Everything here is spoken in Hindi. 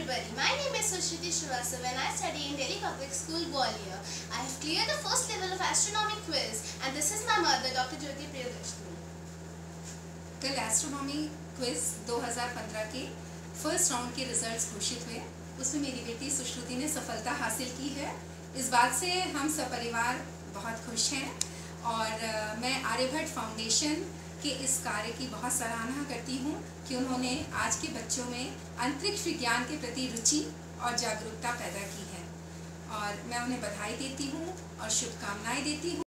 everybody. My name is Sushruti Srivastava and I study in Delhi Public School, Gwalior. I have cleared the first level of astronomy quiz and this is my mother, Dr. Jyoti Priyadarshini. कल एस्ट्रोनॉमी क्विज 2015 के फ़र्स्ट राउंड के रिजल्ट्स घोषित हुए उसमें मेरी बेटी सुश्रुति ने सफलता हासिल की है इस बात से हम सब परिवार बहुत खुश हैं और मैं आर्यभट्ट फाउंडेशन के इस कार्य की बहुत सराहना करती हूँ कि उन्होंने आज के बच्चों में अंतरिक्ष विज्ञान के प्रति रुचि और जागरूकता पैदा की है। और मैं उन्हें बधाई देती हूँ और शुभकामनाएँ देती हूँ।